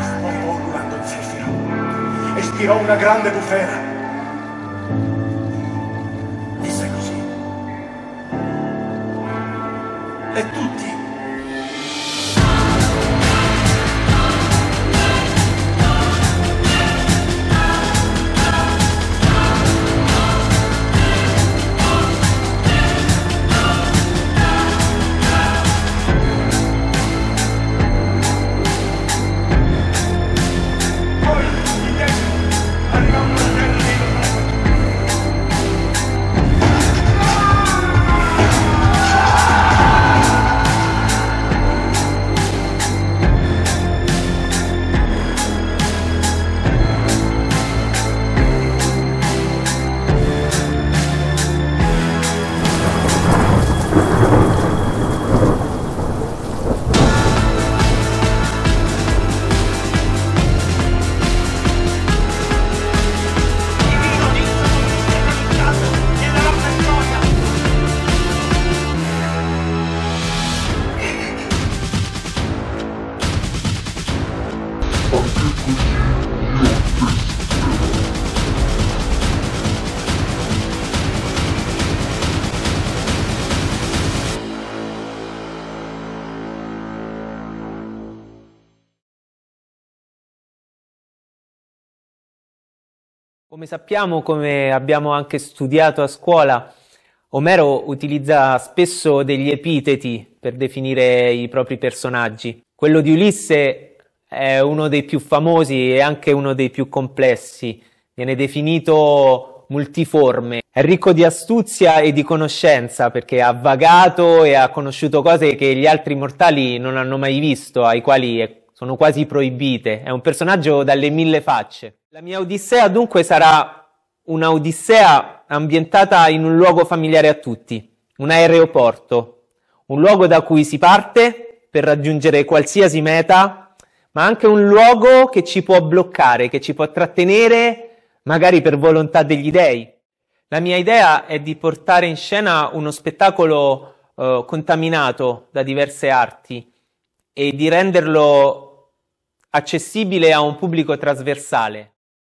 Sto augurando il zefiro e spirò una grande bufera. Disse così. E tutti Come sappiamo, come abbiamo anche studiato a scuola, Omero utilizza spesso degli epiteti per definire i propri personaggi. Quello di Ulisse è uno dei più famosi e anche uno dei più complessi. Viene definito multiforme. È ricco di astuzia e di conoscenza perché ha vagato e ha conosciuto cose che gli altri mortali non hanno mai visto, ai quali sono quasi proibite. È un personaggio dalle mille facce. La mia Odissea dunque sarà una Odissea ambientata in un luogo familiare a tutti, un aeroporto, un luogo da cui si parte per raggiungere qualsiasi meta, ma anche un luogo che ci può bloccare, che ci può trattenere, magari per volontà degli dei. La mia idea è di portare in scena uno spettacolo eh, contaminato da diverse arti e di renderlo accessibile a un pubblico trasversale.